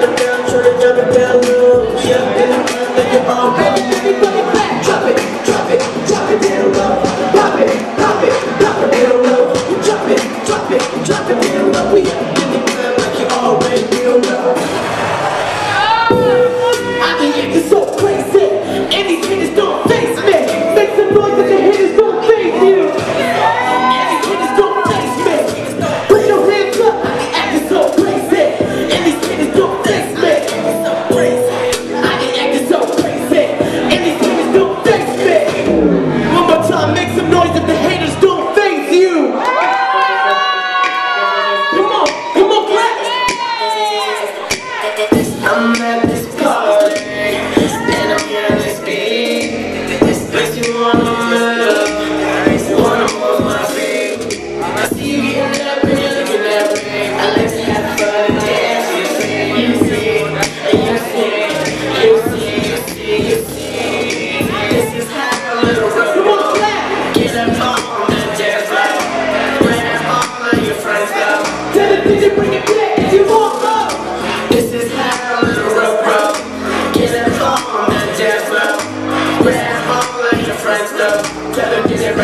shut it it it down. Everybody drop it, drop it, drop it down low. Pop it, pop it, pop it down low. Drop it, drop it, drop it down low. We like you already I'm at this party, and I'm you wanna move, wanna move. I see you getting up and you're looking. I like to have fun. You see, you see, you see, you see, you see, you a little. Get on the dance floor. Where all of your friends bring it Where's my friends though? Tell them you